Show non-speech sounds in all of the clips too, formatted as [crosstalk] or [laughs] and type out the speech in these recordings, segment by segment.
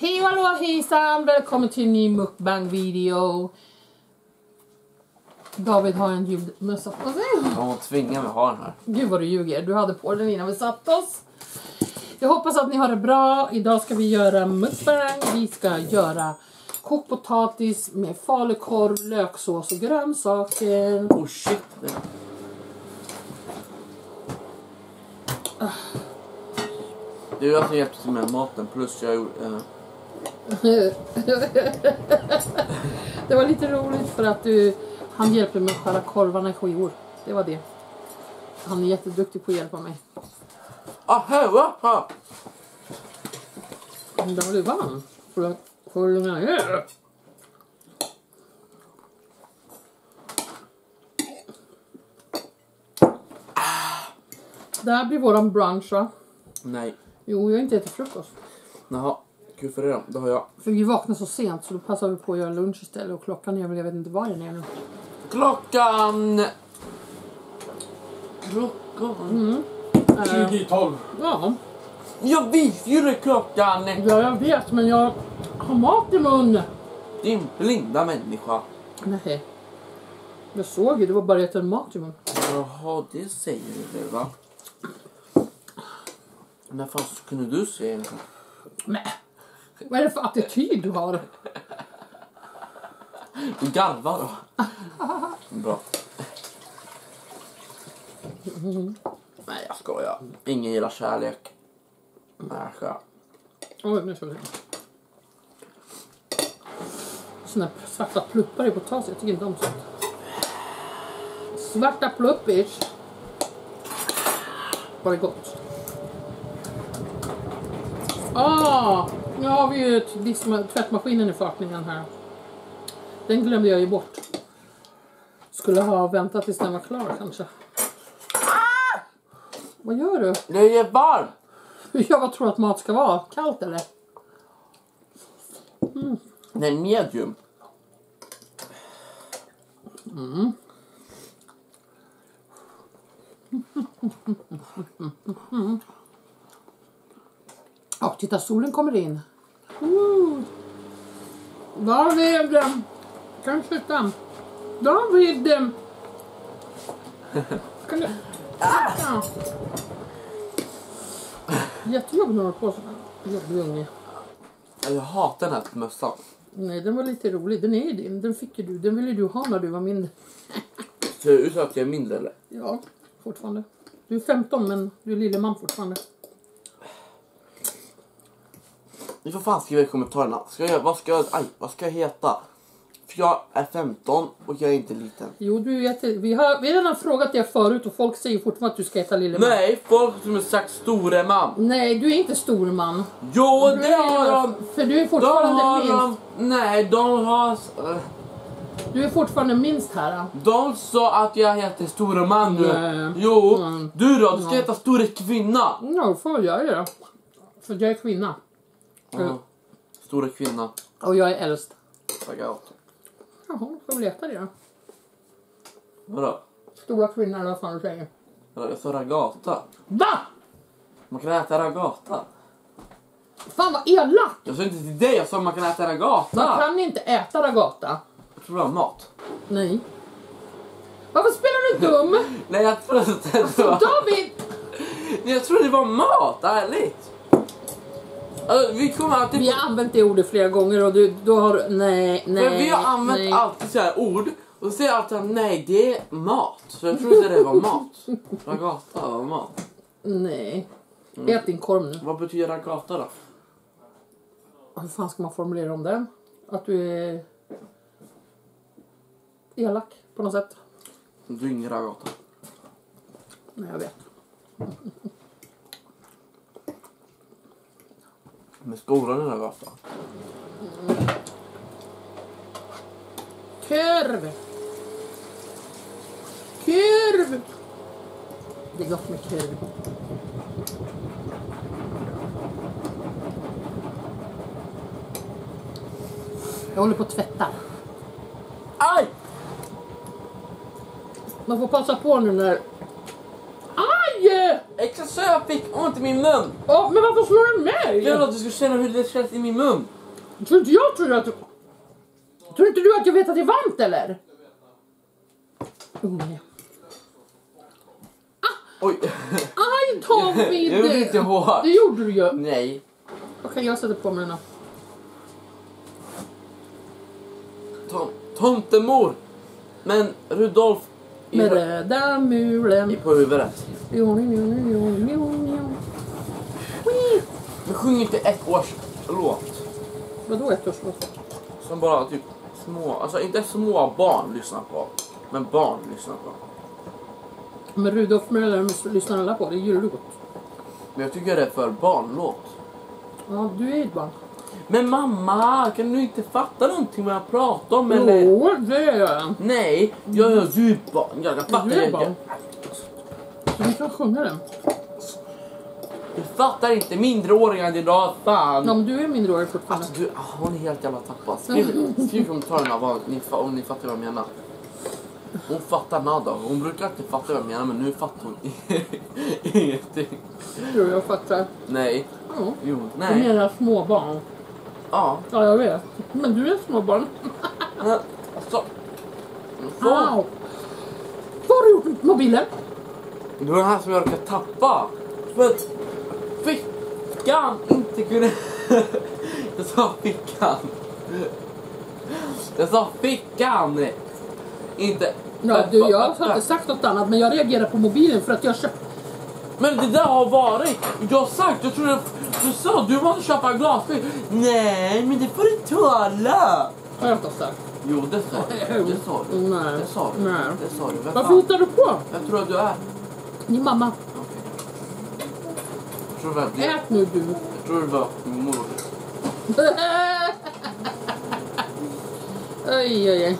Hej hallå hejsan! Välkommen till en ny mukbang-video. David har en ljudmössa på sig. Ja, hon tvingar mig att ha den här. Gud vad du ljuger, du hade på den innan vi satt oss. Jag hoppas att ni har det bra. Idag ska vi göra mukbang. Vi ska göra kokt potatis med falukorv, löksås och grönsaker. Oh shit. Det är jag som hjälpte till med maten plus jag gjorde... Eh, [laughs] Det var lite roligt för att du, han hjälpte mig att skära korvarna i skivor. Det var det. Han är jätteduktig på att hjälpa mig. ah, här, ah, Men Då var du varm. Får du- Får du lugna ner Det här blir våran brunch va? Nej. Jo, jag har inte ätit frukost. Jaha. Kul för det då. Det har jag. För vi vaknade så sent så då passar vi på att göra lunch istället och klockan är väl, jag vet inte vad den är nu. Klockan... Klockan... Eh, 2012. ja, Jag visste ju det klockan! ja, jag vet men jag har mat i mun. Din blinda människa. Nej. Jag såg ju, det var bara att äta mat i mun. Jaha, det säger du va? När fan kunde du se? Men, vad är det för attityd du har? Du garvar då. Bra. Nej, jag skojar. Ingen gillar kärlek. Nej, jag skojar. Oj, nu ska vi se. Såna svarta pluppar i potatis, jag tycker inte om sånt. Svarta pluppis. Var det gott? Ah, nu har vi ju tvättmaskinen i fartningen här. Den glömde jag ju bort. Skulle ha väntat tills den var klar kanske. Vad gör du? Det är varmt! [laughs] Ja, vad tror du att mat ska vara? Kallt eller? Nej, medium. [laughs] Ja, titta solen kommer in. David! Kan du sluta? David! Kan du... Ja. Jättejobbigt du har på sådär. Jobbig unge. Jag hatar den här mössan. Nej, den var lite rolig. Den är ju din. Den fick ju du. Den ville du ha när du var mindre. Ser det ut som att jag är mindre eller? Ja, fortfarande. Du är 15 men du är lilleman fortfarande. Ni får fan skriva i kommentarerna. Ska jag, vad, ska jag, aj, vad ska jag heta? För jag är 15 och jag är inte liten. Jo, du är jätte... vi, har, vi har redan frågat det förut och folk säger fortfarande att du ska heta lilleman. Nej, folk som har sagt store man. Nej, du är inte stor man. Jo, Du det är har de. För du är De fortfarande har minst. de. Nej, de har... eh, Du är fortfarande minst här. De sa att jag heter store man nu. Nej. Jo, Mm. du då? Du ska heta store kvinna. Ja, då får jag göra det. För jag är kvinna. Ja. Store kvinna. Och jag är äldst. Tackar. Jaha, får vi leta det då. Vadå? Stora kvinna eller vad fan du säger. Jag sa ragata. Va? Man kan äta ragata. Fan vad elak! Jag sa inte till dig, jag sa man kan äta Man ragata. kan inte äta ragata. Jag tror det var mat. Nej. Varför spelar du dum? [laughs] Nej, jag trodde att det var... David! Nej, jag trodde det var mat, ärligt. Alltså, vi kommer alltid... Vi har använt det ordet flera gånger och du, då har. Nej, nej, Men vi har använt nej. alltid så här ord och så säger alltid nej det är mat. Så jag trodde det var mat. [laughs] Ragata var mat. Nej. Ät din korv nu. Vad betyder ragata då? Hur fan ska man formulera om den? Att du är elak på något sätt? Du är ingen ragata. Nej, jag vet. Men skolan är ragata. Kurv! Kurv! Det är gott med kurv. Jag håller på att tvätta. Aj! Man får passa på nu när... Exakt så jag fick ont i min mun. Åh, men varför slår du mig? Jag vill att du ska känna hur det känns i min mun. Tror inte jag tror att... Tror inte du att jag vet att det är varmt eller? Oh, nej. Oj. Aj David! Jag gjorde inte hårt. Det gjorde du ju. Nej. Okej, jag sätter på mig den då. Tom, tomtemor. Men Rudolf Med röda mulen. på huvudet. Jo, jo, jo, jo, jo, jo. Wee. Men sjung inte ett års låt. Vadå ettårslåt? Som bara typ små, alltså inte små barn lyssnar på. Men barn lyssnar på. Men Rudolf Möller lyssnar alla på. Det är jullåt. Men jag tycker det är för barnlåt. Ja, du är ett barn. Men mamma, kan du inte fatta någonting vad jag pratar om eller? Jo, det är jag. Nej, jag är du är ett barn. Jag kan fatta Du. Så vi kan sjunga den. Du fattar inte minderåriga idag, fan. Ja, men du är minderårig fortfarande. Alltså du, ah, hon är helt jävla tappad. Skriv, skriv i kommentarerna vad ni, om ni fattar vad jag menar. Hon fattar nada. Hon brukar inte fatta vad jag menar men nu fattar hon [laughs] ingenting. Jo, jag fattar. Nej. Jo. Du Nej. menar småbarn. Ja. Ja, jag vet. Men du är småbarn. Men, Alltså. Så. Au. Vad har du gjort med mobilen? Det var den här som jag råkade tappa. För att fickan inte kunde... [laughs] jag sa fickan. Jag sa fickan. Inte... Ja, du, jag har inte sagt något annat, men jag reagerar på mobilen för att jag köpte... Men det där har varit. Jag har sagt, jag trodde du sa du måste köpa glasfisk. Nej, men det får du tåla. Har jag inte sagt? Jo, det sa du. Det sa du. Nej. Det sa du. Nej. Det sa du. Vem Varför hittar du på? Jag tror att du är. Din mamma. Tror att det Ät nu du. Jag tror det var min mor. [laughs] oj, oj, oj.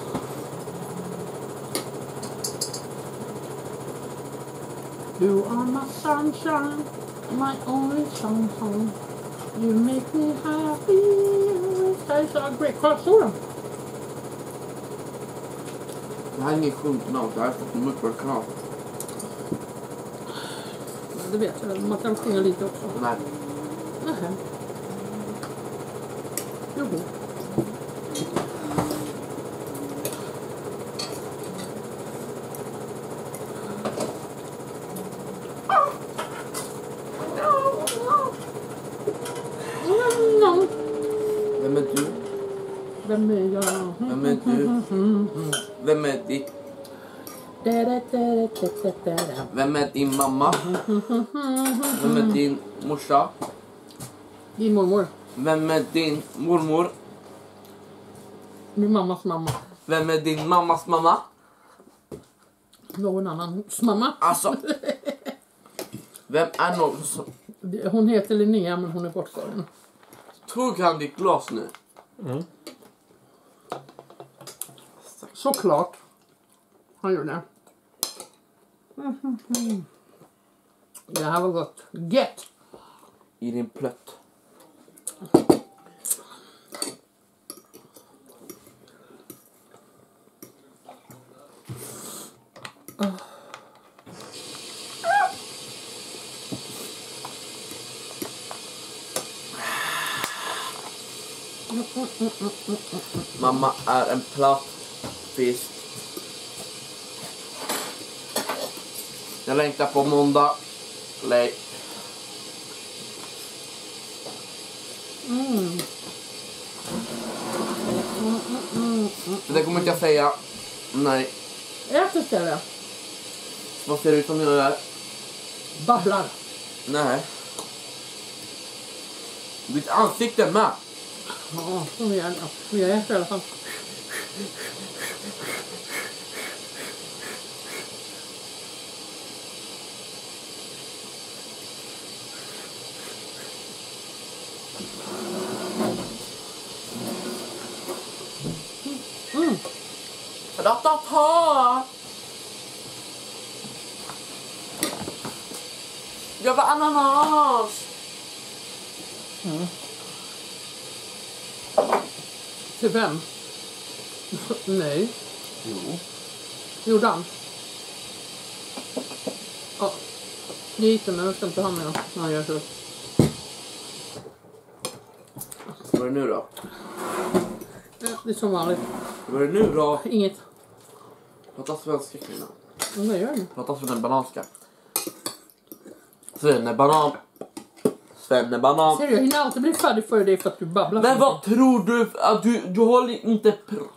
You are my sunshine, my only sunshine. You make me happy. Det här är så great. Kolla, så då. Det här är ingen sjungkanal. Det här är en mukbang-kanal. Det vet jag. Man kan sjunga lite också. Nej. Nähä. Jo. Mm, Vem är du? Vem är jag? Vem är du? Vem är ditt? Vem är din mamma? Vem är din morsa? Din mormor. Vem är din mormor? Min mammas mamma. Vem är din mammas mamma? Någon annans mamma. Alltså. Vem är någon som Hon heter Linnea men hon är bortgången. tog han ditt glas nu? Såklart. Han gjorde det. [laughs] Det här var gott. Get! I din plött. Ah. Mamma är en platt fisk. Jag längtar på måndag. Nej. Det kommer inte jag säga. Nej. Ät istället. Vad ser det ut som jag gör? Babblar. Nej. Ditt ansikte med. Ja, jag, som jag äter i alla fall. Mm. Ratata! Jag var ananas! Till vem? Nej. Jo. Gjorde han? Ja. Den, men jag ska inte ha med den. när han gör så. Vad är det nu då? Det är som vanligt. Vad är det nu då? Inget. Prata svenska kvinna. Men vad gör ni? Prata svennebananska. Svennebanan. Svennebanan. Ser du, jag hinner alltid bli färdig före dig för att du babblar. Men vad tror du? Att du, du håller inte... Pr-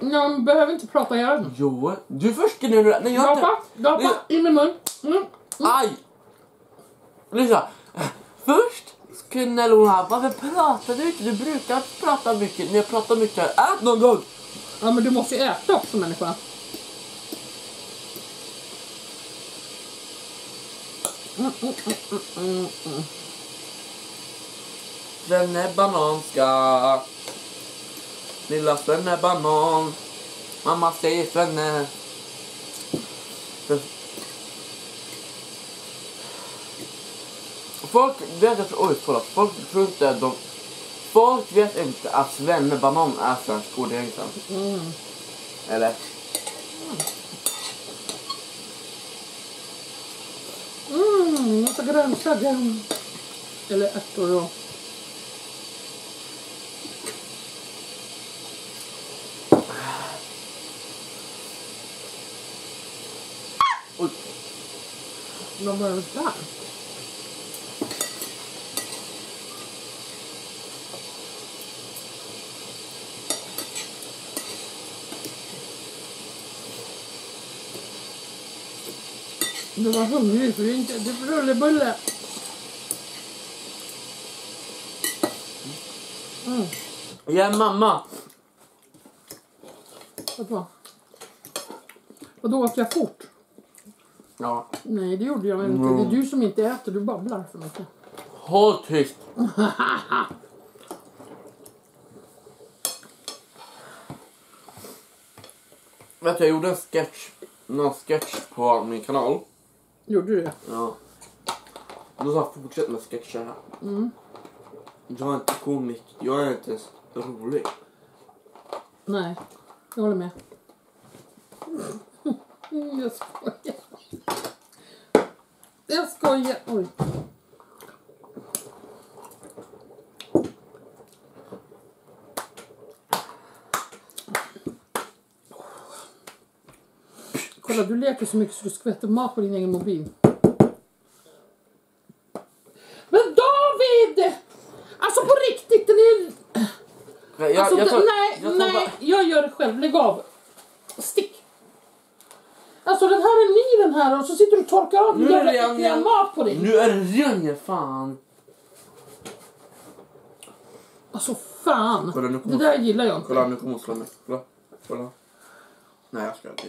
Ja, men behöver inte prata jag. jo, du först nu. Jag. Gapa, gapa, in med mun. Mm. Aj! Lyssna. Först skulle Lona, varför pratar du inte? Du brukar prata mycket. När jag pratar mycket, ät någon gång! Ja, men du måste ju äta också människa. Mm, mm, mm, mm. Svenne bananska. Lilla Svenne banan. Mamma säger Svenne. Folk vet att, oj förlåt, folk tror inte att de, folk vet inte att Svenne banan är svensk ord egentligen. Mm. Eller? Mm, massa grönsaker. Eller ärtor då. Oj. Vad var det där? Du var hungrig för är inte är rullebulle. Mm, Ja mamma. vadå? Vadå åt jag fort? Ja. Nej det gjorde jag inte. Mm. Det är du som inte äter, du babblar för mycket. Håll tyst. [laughs] Vet du, jag gjorde en sketch, någon sketch på min kanal. Gjorde du det? Ja. Då sa jag fortsätt med sketcher här. Mm. Jag är inte komik, jag är inte ens rolig. Nej, jag håller med. Mm, [laughs] jag skojar. Jag skojar. Oj. Kolla, du leker så mycket så du skvätter mat på din egen mobil. Men David! Alltså på riktigt, den är... Jag, jag, Alltså, jag tar, nej, jag nej, bara- jag gör det själv. Lägg av. Stick. Alltså den här är ny den här och så sitter du och torkar av din är jävla äckliga mat på dig. Nu är det ren fan. Alltså fan. Kolla, det där gillar jag inte. Kolla, nu kommer hon slå mig. Kolla. Kolla. Nej, jag ska inte.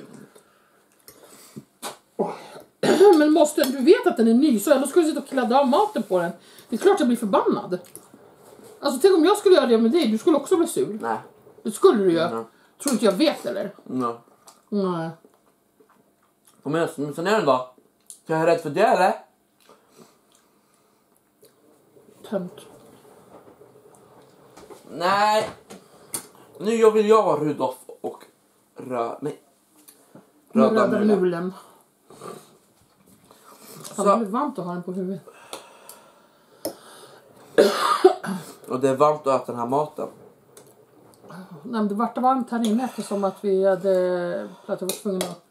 [clears throat] Men måste, du vet att den är ny så ändå ska du sitta och kladda av maten på den. Det är klart jag blir förbannad. Alltså tänk om jag skulle göra det med dig, du skulle också bli sur. Nej. Det skulle du göra. Nej. Tror inte jag vet eller? Nej. Nej. Kom igen, sen är den då. Jag är rädd för det eller? Tönt. Nej. Nu vill jag vara Rudolf och rö... Nej. Röda röda mulen. mulen. Fan, Så. det blir varmt att ha den på huvudet. Och det är varmt att äta den här maten. Nej, men det vart varmt här inne eftersom att vi hade att jag var tvungen att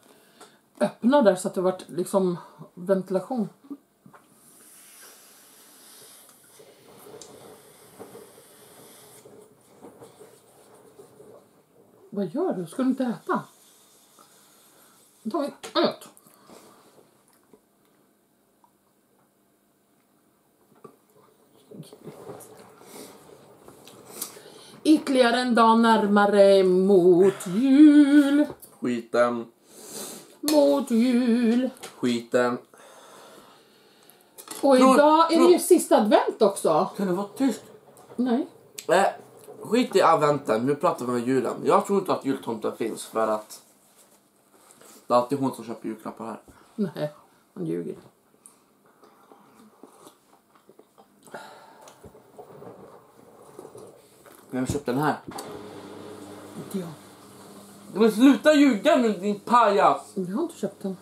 öppna där så att det vart liksom ventilation. Vad gör du? Ska du inte äta? Då tar vi Ytterligare en dag närmare mot jul. Skiten. Mot jul. Skiten. Och Tror- idag är det tror- ju sista advent också. Kan du vara tyst? Nej. Äh, skit i adventen, nu pratar vi om julen. Jag tror inte att jultomten finns för att det är alltid hon som köper julklappar här. Nej, han ljuger. Vem har köpt den här? Inte jag. Men sluta ljuga nu din pajas! Jag har inte köpt den.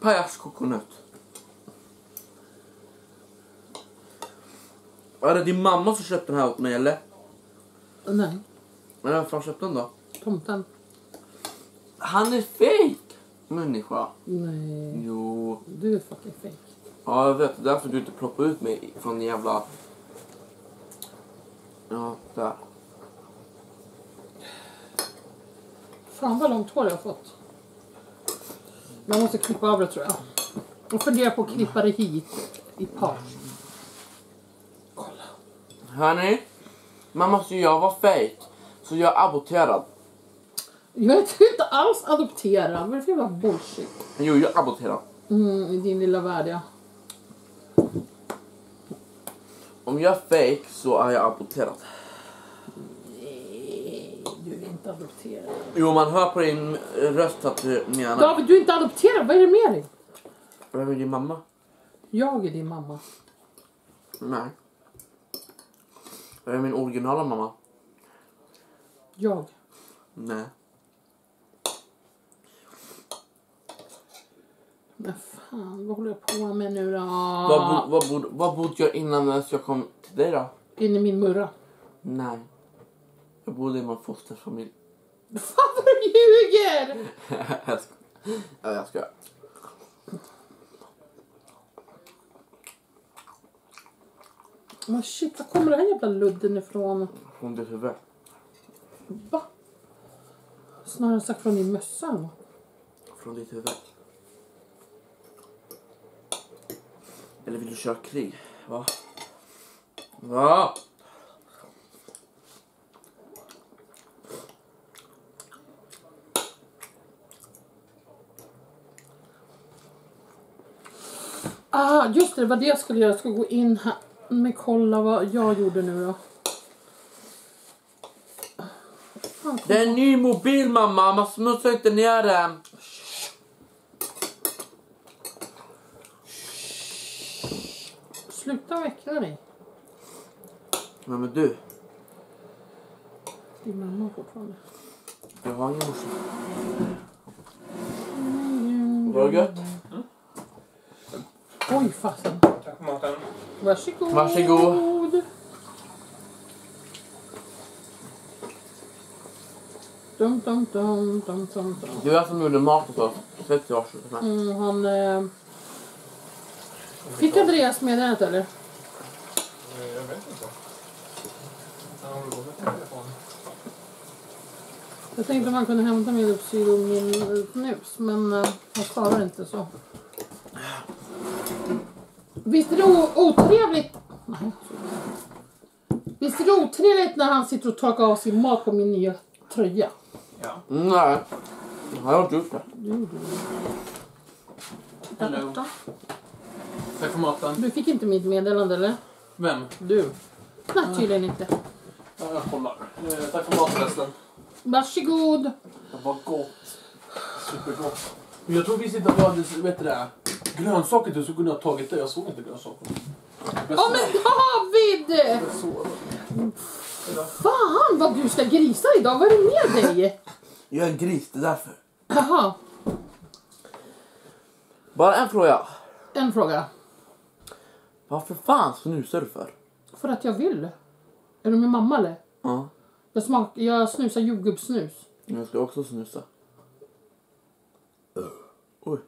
Pajas kokonöt. Var det din mamma som köpte den här åt mig eller? Äh, nej. Men vem fan köpte den då? Tomten. Han är fake Människa. Nej. Jo. Du är fucking fake. Ja jag vet, det är därför du inte ploppar ut mig från din jävla... Ja, där. Fan vad långt hår jag har fått. Jag måste klippa av det tror jag. Och fundera på att klippa det hit i par. Kolla. Hörni, man måste ju jag vara fake. Så jag är aborterad. Jag är typ inte alls adopterad. Vad är det för jävla bullshit? Jo, jag är aborterad. Mm, i din lilla värld ja. Om jag är fake så är jag aborterad. Inte adopterad. Jo, man hör på din röst att du menar... David, du är inte adopterad. Vad är det med dig? Vem är din mamma? Jag är din mamma. Nej. Vem är min originala mamma? Jag. Nej. Men fan, vad håller jag på med nu då? Vad, bo, bod, vad bodde jag innan ens jag kom till dig då? In i min murra. Nej. Jag bodde i min fosterfamilj. [laughs] Du ljuger! [laughs] jag ska... Ja, jag ska. Men shit, var kommer den här jävla ludden ifrån? Från ditt huvud. Va? Snarare sagt från din mössa. Från ditt huvud. Eller vill du köra krig? Va? Va? Just det, det var det jag skulle göra. Jag ska gå in här. Men kolla vad jag gjorde nu då. Fan, Det är en ny mobil mamma, man smutsar inte ner den. Sluta väcka dig. Vem är du? Din mamma fortfarande. Jag har ingen morsa. Var det gött? Oj fasen. Tack för maten. Varsågod. Varsågod. Dum, dum, dum, dum, dum, dum. Det var som gjorde mat åt oss. 30 år sedan. Mm, han... Eh... Fick Andreas meddelandet eller? Eh, Jag vet inte. Han gått med telefonen. Jag tänkte om han kunde hämta min och min eh, snus, men eh, han svarar inte så. Visst är det otrevligt? Visst är det otrevligt när han sitter och torkar av sin mat på min nya tröja? Ja. Mm, nej. Jag har inte gjort det. Titta Hello. borta. Tack för maten. Du fick inte mitt meddelande eller? Vem? Du? Nej, tydligen inte. Ja, jag kollar. Eh, tack för maten förresten. Varsågod. Det var gott. Supergott. Jag tror visst inte att du hade vet du det, grönsaker du så kunde ha tagit det. Jag såg inte grönsaker. Jag Åh men David! Jag. Fan vad du ska grisa idag. Vad är det med dig? Jag är en gris, det är därför. Jaha, Bara en fråga. en fråga. Varför fan snusar du för? För att jag vill. Är du min mamma eller? Ja. Jag, smak, jag snusar jordgubbssnus. Jag ska också snusa. Oj.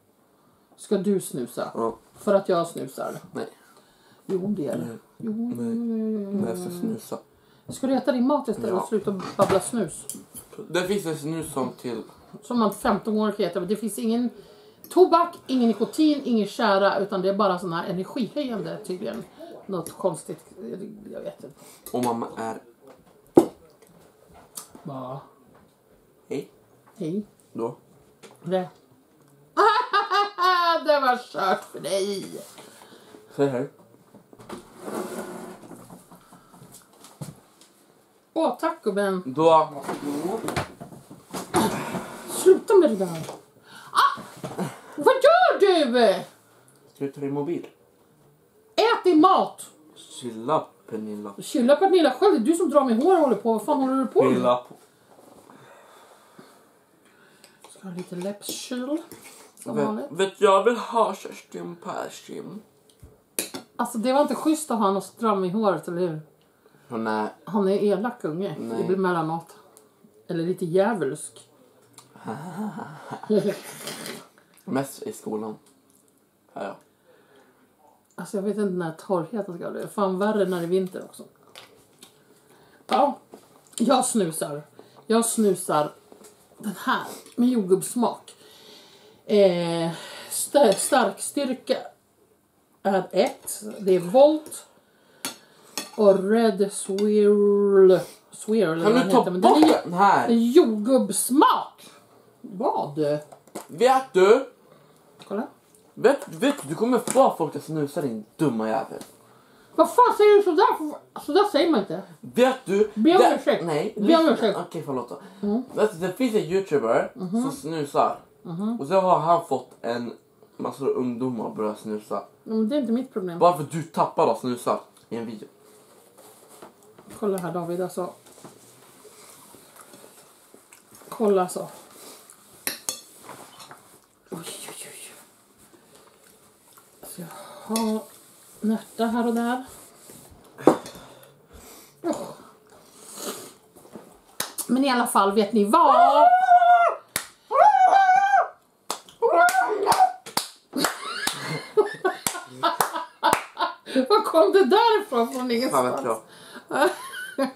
Ska du snusa? Ja. För att jag snusar? Nej. Jo, det är det. Nej. Jo, Men jag ska snusa. Ska du äta din mat istället Ja. och sluta babbla snus? Det finns en snus som till... Som man 15 år kan äta. Men Det finns ingen tobak, ingen nikotin, ingen kära. Utan det är bara sån här energihöjande tydligen. Något konstigt. Jag vet inte. Och mamma är... Va? Hej. Hej. Då. Det. Det var kört för dig. Säg hej. Åh, tack gubben. Då. Sluta med det där. Ah! Vad gör du? Ska du ta din mobil? Ät din mat. Chilla Pernilla. Chilla Pernilla själv. Det är du som drar mig hår och håller på. Vad fan håller du på med? Chilla på. Ska ha lite läppskyl. Som Vet, vet jag vill ha Kerstin Persson. Alltså det var inte schysst av han att strama i håret, eller hur? Hon är... Han är elak unge Nej. emellanåt. Eller lite djävulsk. [laughs] Mest i skolan. Ja, ja. Alltså jag vet inte när torrheten ska bli. Fan värre när det är vinter också. Ja, jag snusar. Jag snusar den här med jordgubbssmak. Eh, st- starkstyrka är ett. Det är Volt. Och Red Swirl. Swirl Kan du ta heter. Bort är, den det här? är jordgubbssmak. Vad? Vet du? Kolla. Vet, vet du, du kommer få folk att snusa din dumma jävel. Vad fan säger du sådär? Sådär säger man inte. Vet du? Be om det- ursäkt. Nej. Be om ursäkt. Okej, förlåt då. Mm. Vet du, det finns en youtuber som snusar. Och så har han fått en massa ungdomar att börja snusa. Men det är inte mitt problem. Bara för att du tappar och snusar i en video. Kolla här David alltså. Kolla alltså. Oj, oj, oj. Så jag har närta här och där. Men i alla fall, vet ni vad? Var kom det där ifrån? Från ingenstans? jag. [laughs]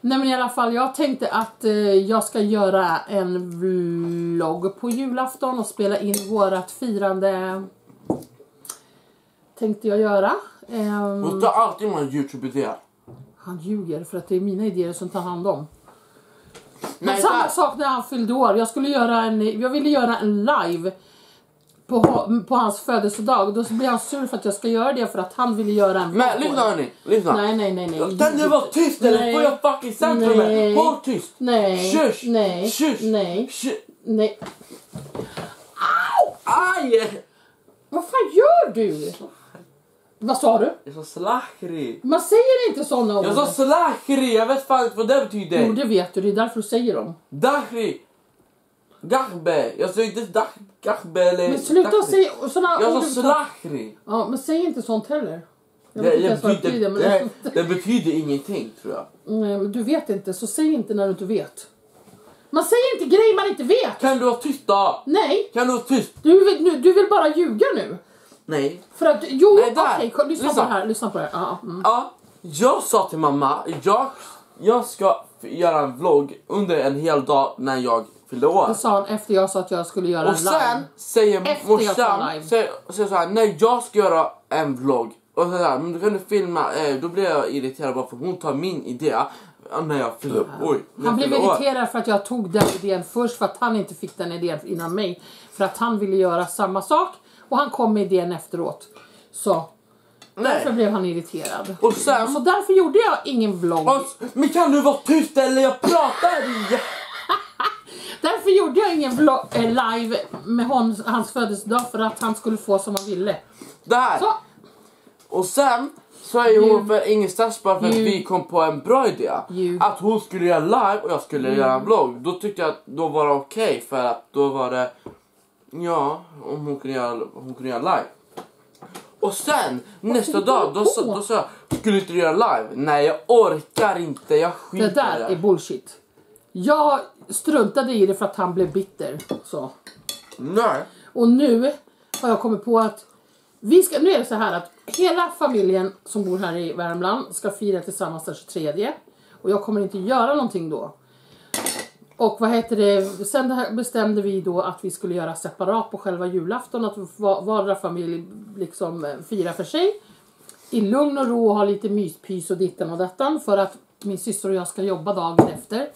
Nej men i alla fall, jag tänkte att eh, jag ska göra en vlogg på julafton och spela in vårat firande. Tänkte jag göra. Ehm, Hon tar alltid med Youtube-idéer. han ljuger för att det är mina idéer som tar hand om. Men Nej, samma där. sak när han fyllde år. Jag, skulle göra en, jag ville göra en live på, på hans födelsedag. Då blir han sur för att jag ska göra det för att han ville göra en Men lyssna hörni, lyssna. Nej, nej, nej, nej. Kan du vara tyst eller får jag fucking centrum Nej. Håll tyst! Nej, Shush! nej, Shush! nej, Shush! nej. Aj! Vad fan gör du? Vad sa du? Jag sa slakri. Man säger inte såna ord. Jag sa slakri, jag vet fan inte vad det betyder. Jo, det vet du. Det är därför du säger dem. Dachri. Gahbe. Jag sa inte gahbe eller... Men sluta säga såna Jag sa slakri. Ja, men säg inte sånt heller. Det, det, det betyder. Men det, det betyder ingenting tror jag. Nej, men du vet inte, så säg inte när du inte vet. Man säger inte grejer man inte vet. Kan du vara tyst då? Nej, Kan du vara tyst? du vill, nu, du vill bara ljuga nu. Nej. För att, jo, okej, kom, lyssna, Lyssna. på det här. Lyssna på det här. Ja, mm. Ja, jag sa till mamma, jag, jag ska göra en vlogg under en hel dag när jag år. Det sa han efter jag sa att jag skulle göra Och en live. sen säger Efter morsan, säger, säger så här, nej jag ska göra en vlogg. Och så här, men då kan du filma, eh, då blir jag irriterad bara för hon tar min idé när jag fyller Oj, när Han blev irriterad för att jag tog den idén först för att han inte fick den idén innan mig. För att han ville göra samma sak och han kom med idén efteråt. Så därför Nej. blev han irriterad. Och sen, Så därför gjorde jag ingen vlogg. och, men kan du vara tyst eller jag pratar? Därför gjorde jag ingen vlogg, eh, live med hon, hans födelsedag för att han skulle få som han ville. Där! Så, Och sen så är hon för ingenstans bara för att vi kom på en bra idé. Ljug. Att hon skulle göra live och jag skulle göra en vlogg. Då tyckte jag att då var det okej för att då var det Ja, om hon kunde göra, hon kunde göra live. Och sen nästa dag då, sa- då sa jag skulle inte du göra live? Nej jag orkar inte, jag skiter det där är bullshit. Jag struntade i det för att han blev bitter. Så. Nej. Och nu har jag kommit på att vi ska, nu är det så här att hela familjen som bor här i Värmland ska fira tillsammans den 23 och jag kommer inte göra någonting då. Och vad heter det, sen det bestämde vi då att vi skulle göra separat på själva julafton, att var- vardera familj liksom eh, firar för sig. I lugn och ro och ha lite myspys och ditten och dattan för att min syster och jag ska jobba dagen efter.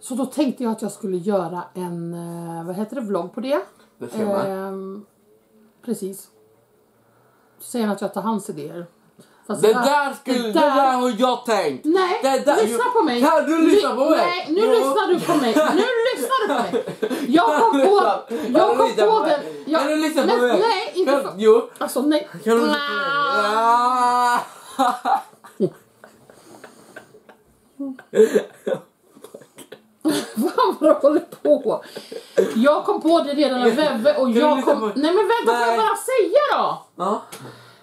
Så då tänkte jag att jag skulle göra en, eh, vad heter det, vlogg på det. Det man. Ehm, precis. Så säger han att jag tar hans idéer. Fast Det där skulle, det det där, där- har jag tänkt. Nej, Det där- lyssna på mig. Kan du lyssna på mig? Nej, nu Jo. lyssnar du på mig. Nu lyssnar du på mig. [laughs] Jag kom på, jag kom på den. Jag, Kan du lyssna på mig? Nej, inte för, Jo. Alltså nej. Kan du lyssna på mig? [laughs] [laughs] Fan vad du håller på. Jag kom på det redan när Veve och Kan du jag lyssna kom... på- Nej men vänta, får jag bara säga då? Ja.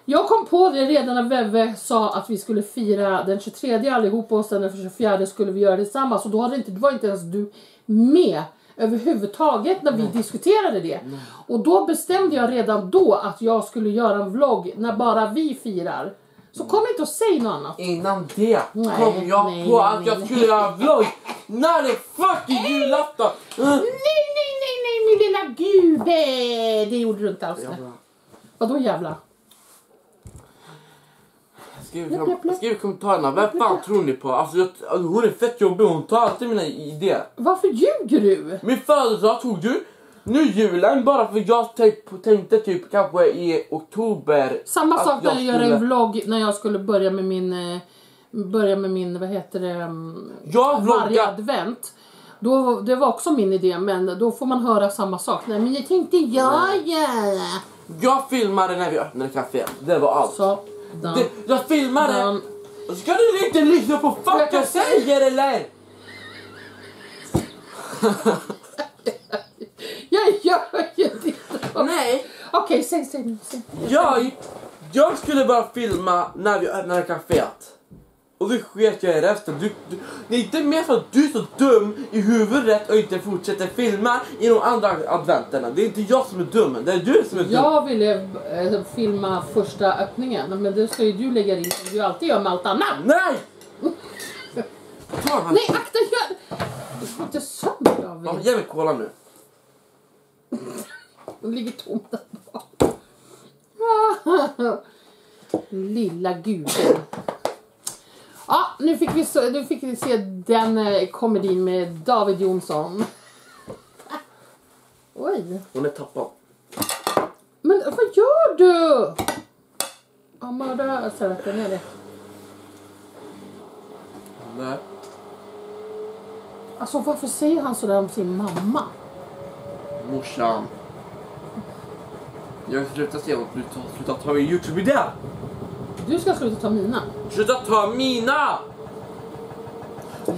Jag kom på det redan när Veve sa att vi skulle fira den 23 allihopa och sen den 24 skulle vi göra tillsammans. Och då hade inte, var inte ens du med överhuvudtaget när vi diskuterade det. Och då bestämde jag redan då att jag skulle göra en vlogg när bara vi firar. Så kom inte och säg något annat. Innan det Nej, kom jag nej, på nej, att jag nej. skulle göra vlogg när det är fucking julafton! Mm. Nej, nej, nej, nej min lilla gube! Det gjorde du inte alls. Vadå jävla? Kom- skriv i kommentarerna, vem fan tror ni på? Alltså, jag, alltså hon är fett jobbig, hon tar alltid mina idéer. Varför ljuger du? Min födelsedag tog du nu julen bara för jag tänk, tänkte typ kanske i oktober. Samma sak när jag skulle- en vlogg när jag skulle börja med min, eh, börja med min, vad heter det, mm, Jag varje advent. Då, det var också min idé men då får man höra samma sak. Nej men jag tänkte jag göra. Jag filmade när vi öppnade kaféet. Det var allt. Så. Det, jag filmade. Done. Ska du inte lyssna på fuck jag säger eller? [laughs] Jag ju det. Nej. Okej, säg, säg. Säg. Jag, jag skulle bara filma när vi öppnade kaféet. Och då sket jag i resten. Du, du, det är inte mer för att du är så dum i huvudet och inte fortsätter filma i de andra adventerna. Det är inte jag som är dum, det är du som är dum. Jag ville eh, filma första öppningen men det ska ju du lägga in som du alltid gör med allt annat. Nej! Ta. Nej akta gör! Du får inte sönder Ja, David. Ge mig cola nu. Den ligger tom där bak. Lilla guden. Ja, nu fick vi, så, nu fick vi se den eh, komedin med David Jonsson. Oj. Hon är tappad. Men vad gör du? Ja, mörda servetten ner det. Nej. Alltså varför säger han sådär om sin mamma? Morsan. Jag vill sluta se och sluta, sluta ta min Youtube-idé. Du ska sluta ta mina. Sluta ta mina!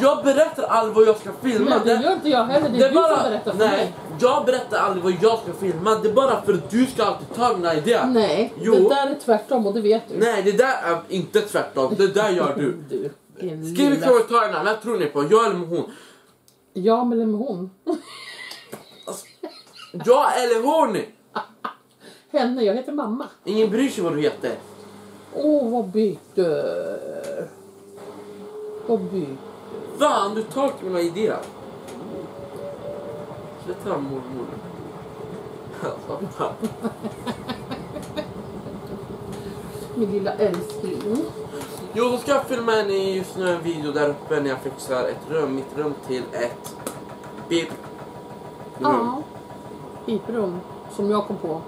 Jag berättar aldrig vad jag ska filma. Men det gör inte jag heller. Det är, det är du bara, som berättar för nej, mig. jag berättar aldrig vad jag ska filma. Det är bara för att du ska alltid ta mina idéer. Nej, Jo. det där är tvärtom och det vet du. Nej, det där är inte tvärtom. Det där gör du. [laughs] Du, Skriv i kommentarerna, vem tror ni på? Jag eller hon? Jag eller hon? [laughs] Jag eller hon? Henne, jag heter mamma. Ingen bryr sig vad du heter. Åh, vad bitter. Vad bitter. Fan, du tar inte mina idéer. Sluta mormor. Alltså, [laughs] Min lilla älskling. Jo, då ska jag filma en i just nu en video där uppe när jag fixar ett rum, mitt rum till ett bip. Ja. Piprum. Som jag kom på.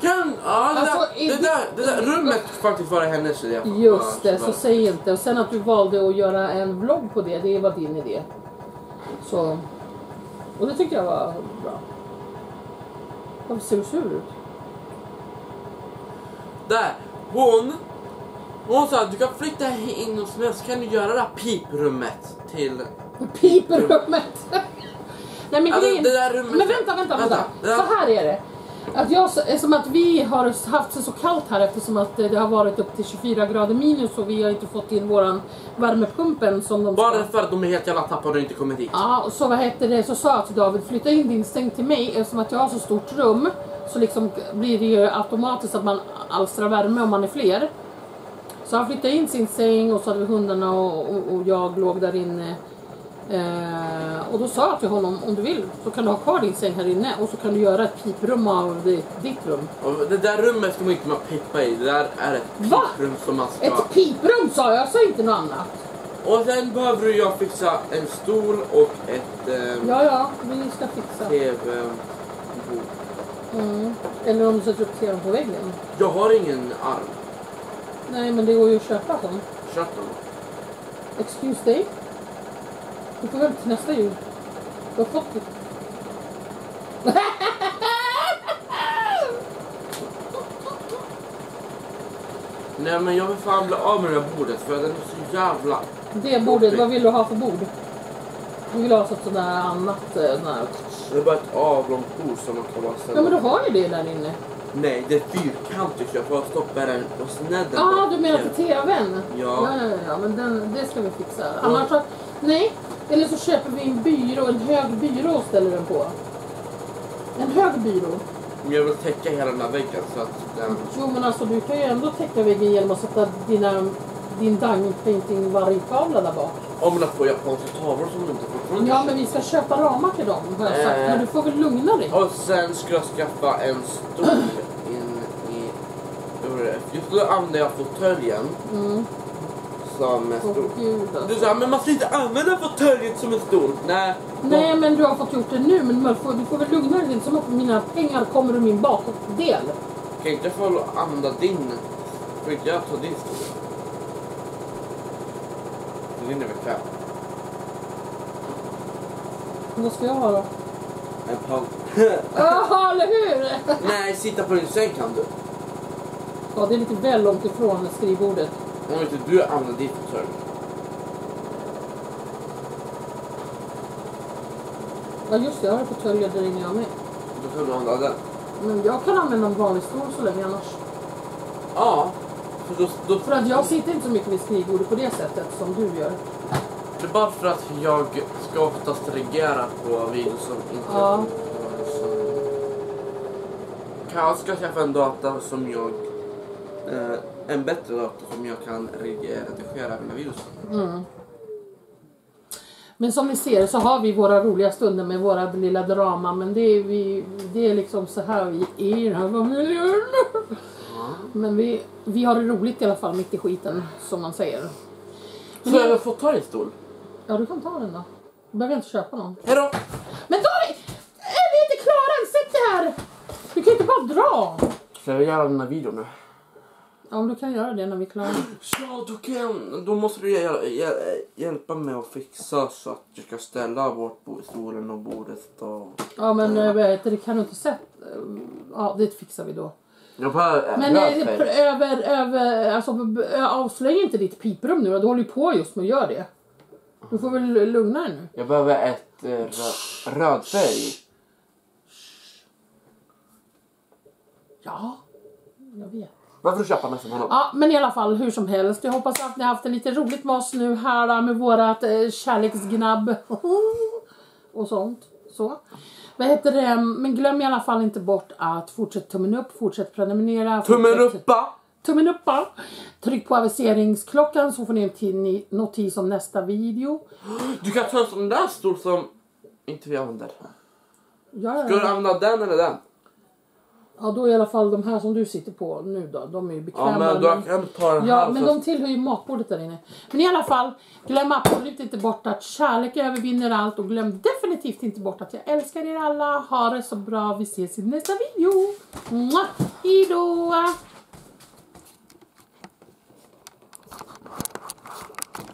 Kan, ja det, Alltså, där, är det, det- där, det där rummet faktiskt var hennes idé. Just det, så säg inte. Och sen att du valde att göra en vlogg på det, det var din idé. Så... Och det tyckte jag var bra. Varför ser du sur ut? Där, hon, hon sa att du kan flytta in hos mig så kan du göra det här piprummet till... Piprummet! Nej men Alltså, grejen... det där rummet- Men vänta, vänta, vänta. Vänta, Så här är det. Att jag, som att vi har haft det så kallt här eftersom att det har varit upp till 24 grader minus och vi har inte fått in våran värmepumpen som de Bara för att de är helt jävla tappade och inte kommer dit. Ja, och så vad hette det, så sa jag till David, flytta in din säng till mig eftersom att jag har så stort rum så liksom blir det ju automatiskt att man alstrar värme om man är fler. Så han flyttade in sin säng och så hade vi hundarna och, och, och jag låg där inne. Eh, och då sa jag till honom, om du vill så kan du ha kvar din säng här inne och så kan du göra ett piprum av ditt, ditt rum. Och det där rummet ska man inte man pippa i. Det där är ett Va? piprum som man ska... Ett piprum sa jag, jag sa inte något annat. Och sen behöver jag fixa en stol och ett eh, Ja, ja, vi ska fixa. TV-bord. Mm. Eller om du sätter upp tvn på väggen. Jag har ingen arm. Nej, men det går ju att köpa sån. Köp den. Excuse dig? Du får väl till nästa jul. Du har fått det. [laughs] Nej men jag vill fan bli av med det här bordet för den är så jävla... Det bordet, vad vill du ha för bord? Vi vill ha sånt där annat... eh, Sån här... Det är bara ett avlångt bord som man kan bara ställa. Ja men du har ju det där inne. Nej, det är fyrkantigt så jag får stoppa den på snedden. Ja, ah, du menar till tvn? Ja. Ja, ja, ja, men den, det ska vi fixa. Annars så, nej, eller så köper vi en byrå, en hög byrå och ställer den på. En hög byrå. Men jag vill täcka hela den här väggen så att den... Jo men alltså du kan ju ändå täcka väggen genom att sätta dina, din diamond painting vargkavlar där bak. Om man får japanska tavlor som du inte fortfarande Ja men vi ska köpa ramar till dem har jag sagt. Eh. Men du får väl lugna dig. Och sen ska jag skaffa en stol in i... Just då använder jag fåtöljen Mm. Som en stol. gud Du alltså. sa men man ska inte använda fåtöljen som en stol. Nej. Nej men du har fått gjort det nu men man får, du får väl lugna dig. Inte som att mina pengar kommer ur min bakdel. Kan inte få använda din? Får inte jag ta din stol? Din är bekväm. Vad ska jag ha då? En pall. [laughs] Jaha, eller hur? Nej, sitta på din säng kan du. Ja, det är lite väl långt ifrån skrivbordet. Om inte du använder din fåtölj. Ja just det, jag har fåtöljer där inne jag med. Då kan du använda den. Men jag kan använda en vanlig stol så länge annars. Ja. För då, då, För att jag sitter inte så mycket vid skrivbordet på det sättet som du gör. Det är bara för att jag ska oftast reagera på videos som inte... Ja. Jag ska skaffa en data som jag... Eh, en bättre dator som jag kan redigera, mina videos. Mm. Men som ni ser så har vi våra roliga stunder med våra lilla drama. Men det är, vi, det är liksom så här vi är i den här familjen. Men vi, vi har det roligt i alla fall mitt i skiten som man säger. Så jag få ta din stol? Ja du kan ta den då. Du behöver inte köpa någon. Hejdå! Men David! Är vi inte klara än? Sätt dig här! Du kan ju inte bara dra! Ska jag göra den här videon nu? Ja, om du kan göra det när vi är klara. Ja, då, kan då måste du hjäl hjäl hjälpa mig att fixa så att jag ska ställa bort bo- stolen och bordet och... Ja, men äh, vet du, det kan du inte sätta. Ja, det fixar vi då. Bara... Men äh, över, över, alltså avslöja inte ditt piprum nu. Du håller ju på just med att göra det. Du får väl lugna dig nu. Jag behöver ett eh, rö rödfärg. Ja, jag vet. Varför du köpa nästan honom? Ja, men i alla fall hur som helst. Jag hoppas att ni har haft det lite roligt med oss nu här då, med vårat eh, kärleksgnabb [laughs] och sånt. Så. Vad heter det? Men glöm i alla fall inte bort att fortsätt tummen upp, fortsätt prenumerera. Tummen fortsätt- uppa! Tummen uppa. Tryck på aviseringsklockan så får ni en notis om nästa video. [gasps] Du kan ta en sån där stol som inte vi använder. Ja, Ska du använda den eller den? Ja, då i alla fall de här som du sitter på nu då. De är ju bekväma. Ja men då kan du ta den Ja, här. men så- de tillhör ju matbordet där inne. Men i alla fall, glöm absolut inte bort att kärlek övervinner allt och glöm definitivt inte bort att jag älskar er alla. Ha det så bra, vi ses i nästa video. Hejdå!